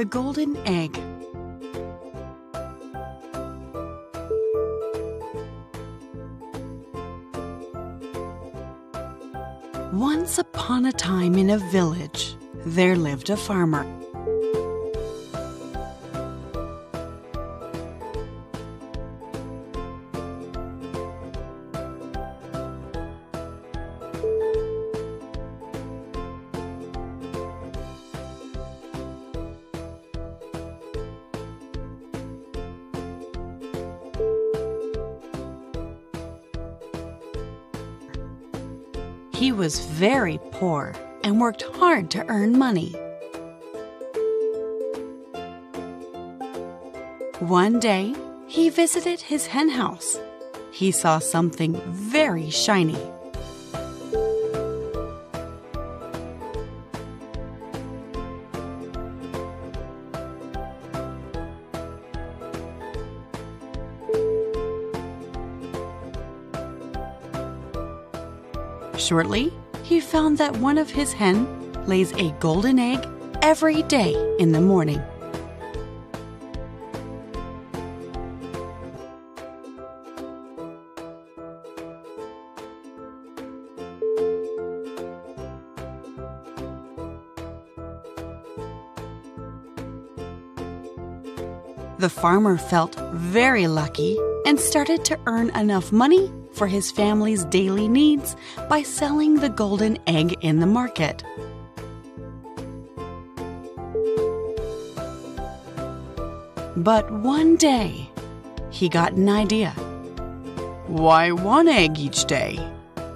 The Golden Egg. Once upon a time in a village, there lived a farmer. He was very poor and worked hard to earn money. One day, he visited his henhouse. He saw something very shiny. Shortly, he found that one of his hen lays a golden egg every day in the morning. The farmer felt very lucky and started to earn enough money for his family's daily needs by selling the golden egg in the market. But one day, he got an idea. Why one egg each day?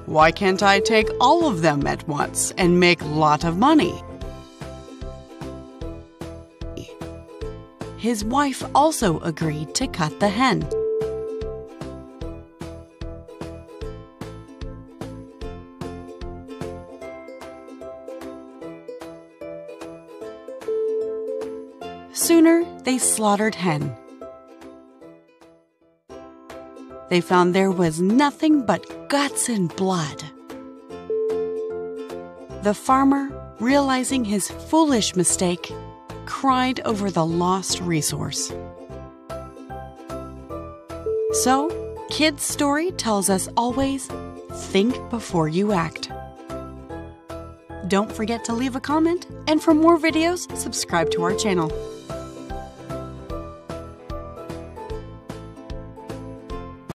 Why can't I take all of them at once and make a lot of money? His wife also agreed to cut the hen. Sooner they slaughtered hen. They found there was nothing but guts and blood. The farmer, realizing his foolish mistake, cried over the lost resource. So, Kid's story tells us always think before you act. Don't forget to leave a comment, and for more videos, subscribe to our channel.